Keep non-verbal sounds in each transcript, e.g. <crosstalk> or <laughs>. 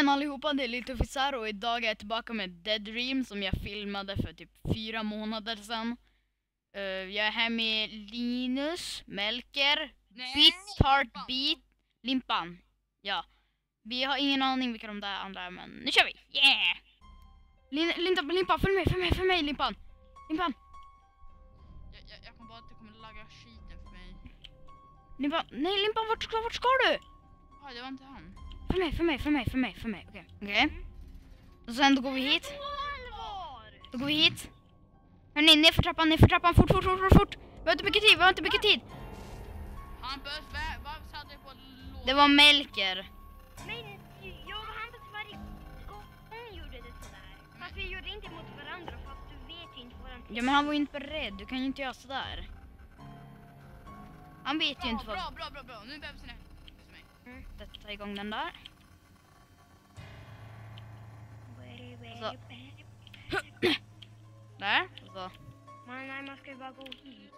igen allihopa, det är lite Fizar och idag är jag tillbaka med Dead Dream som jag filmade för typ fyra månader sedan. Eh, jag är här med Linus, Melker, Tart, Beat, Limpan. Ja. Vi har ingen aning vilka de där andra är men nu kör vi! Yeah! Lin, Limpan, Limpan, följ med, följ med, följ med Limpan! Limpan, Jag, jag, jag kommer bara att det kommer lagga skiten för mig. Limpan, nej Limpan vart vart ska du? Ja, det var inte han. Följ med, följ med, följ med, följ med, följ med. Okej. Okej. Och sen då går vi hit. Då går vi hit. Hörni, ner för trappan, ner för trappan, fort, fort, fort, fort, fort. Vi har inte mycket tid, vi har inte mycket tid. Hampus, varför satte på lås? Det var Melker. Men jag och Hampus varje gång gjorde det sådär. Fast vi gjorde inte mot varandra fast du vet inte våran Ja men han var ju inte beredd, du kan ju inte göra sådär. Han vet ju inte vad... bra, bra, bra, bra. Nu behövs det mig. Mm, sätta igång den där. Så. very. <clears throat> Där. Och så. Man, nej, man ska ju bara gå hit.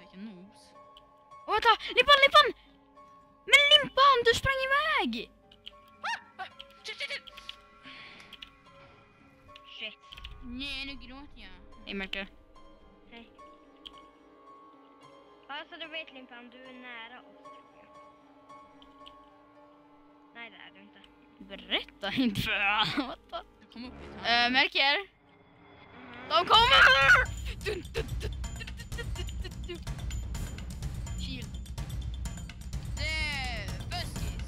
Vilken noobs. Åh vänta! Limpan, Limpan! Men Limpan, du sprang iväg! Ah, shit, shit. Nej, nu gråter jag. Hej Melker. Alltså du vet Limpan, du är nära oss tror jag. Nej det är du inte. Berätta inte <laughs> för honom. Du kom upp här. Eh, Melker, Mhm. de kommer! Dun, dun, dun, dun. Chill. Det är buskis.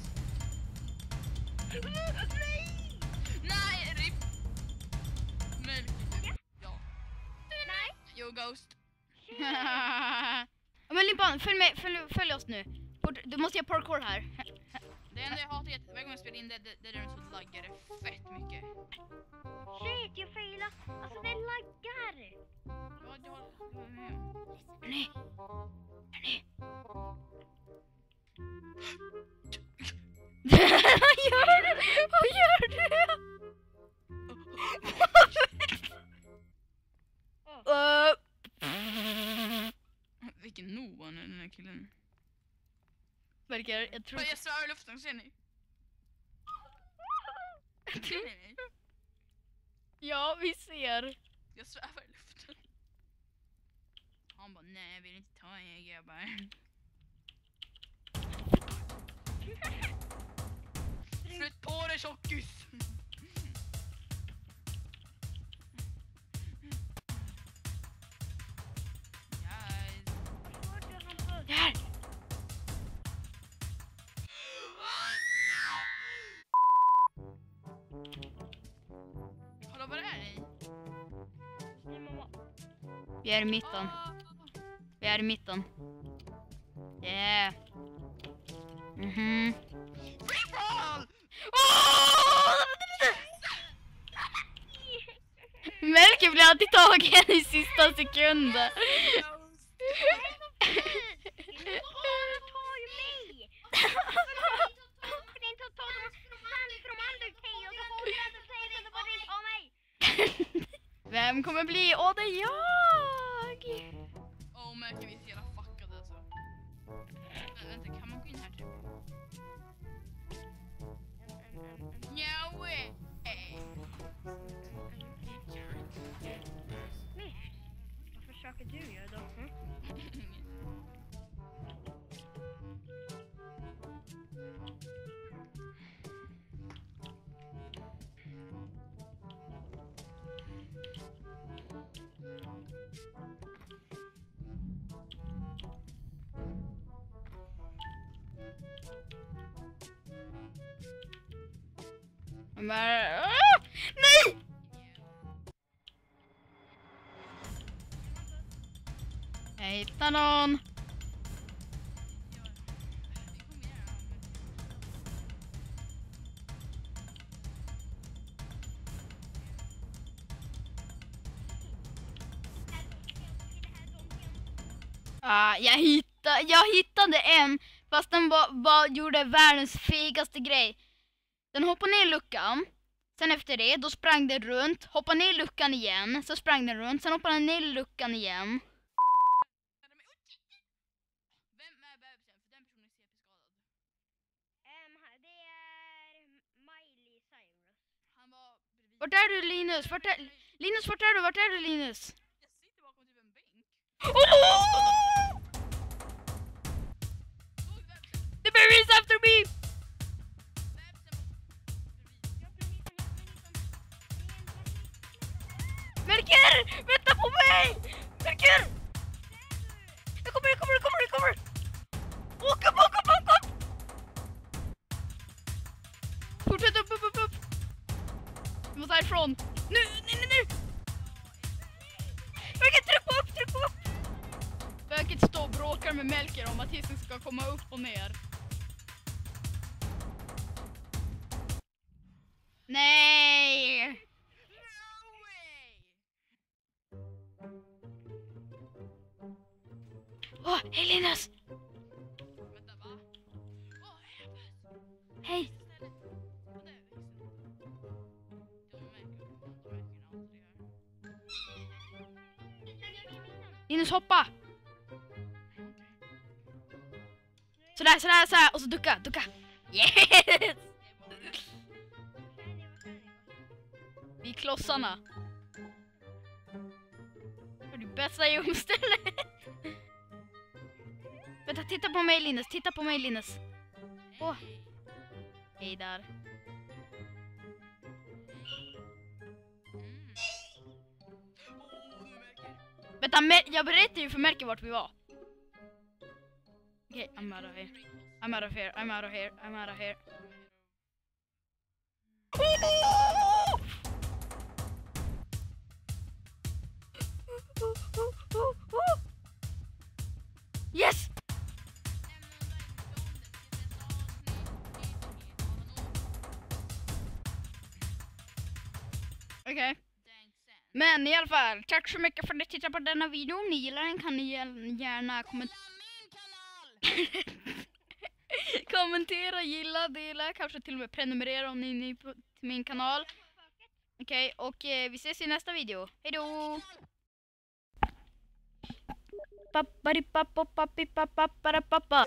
<laughs> Nej, RIP. Melker. Ja. Nej. Jo, Ghost. <laughs> Ja, men Limpan, följ med, följ, följ oss nu. Du måste göra parkour här. Det enda jag hatar är att varje gång jag spelar in det, det, det är så laggar det fett mycket. Shit, jag failade. Alltså det laggar. Ja, med om. Hörni. Hörni. Jag tror... Jag svävar i luften, ser ni? <laughs> Ser ni mig? Ja, vi ser. Jag svävar i luften. Han bara, nej jag vill inte ta er grabbar. Flytt på dig tjockis! Hallå var är ni? Vi är i mitten. Vi är i mitten. Yeah. Mhm. Fall! <laughs> Melker blir alltid tagen i sista sekunden. <laughs> Åh, ta ju mig! Varför inte ta dem hand från Undertale och så håller jag Undertale och så bara inte ta mig? Vem kommer bli? Åh, det är jag! Åh oh, märker vi jävla fuckade alltså. Men, vänta, kan man gå in här typ? No way! Vad försöker du göra då? Men... Ah! Nej! Jag hittade någon. Ah, jag, hittade, jag hittade en, fast den bara, bara gjorde världens fegaste grej. Den hoppade ner i luckan. Sen efter det, då sprang den runt, hoppade ner i luckan igen, så sprang den runt, sen hoppade den ner i luckan igen. Vart är du Linus? Vart är... Linus, vart är du? Vart är du Linus? Jag sitter bakom typ en bänk. Oh! The baby is after me! Härifrån! Nu, nu, nu! Melker, tryck på upp, tryck på upp! Böket står och bråkar med Melker om att hissen ska komma upp och ner. Nej! No way! Åh, hej Linus! Vänta, va? Åh, Ebbe! Hej! Istället. Linus hoppa! Sådär, sådär, sådär och så ducka, ducka! Yes! Vi är klossarna. Det är det bästa gömstället. Vänta, titta på mig Linus, titta på mig Linus. Åh. Hej där. Vänta, jag berättade ju för Melker vart vi var. Okej, I'm out of here. I'm out of here, I'm out of here, I'm out of here. Yes! Okay. Men i alla fall, tack så mycket för att ni tittade på denna video. Om ni gillar den kan ni gärna kommentera. <laughs> kommentera, gilla, dela, kanske till och med prenumerera om ni är ny på, till min kanal. Okej, och eh, vi ses i nästa video. Hejdå! Pappari pappa pappa, pappa pappa, pappa.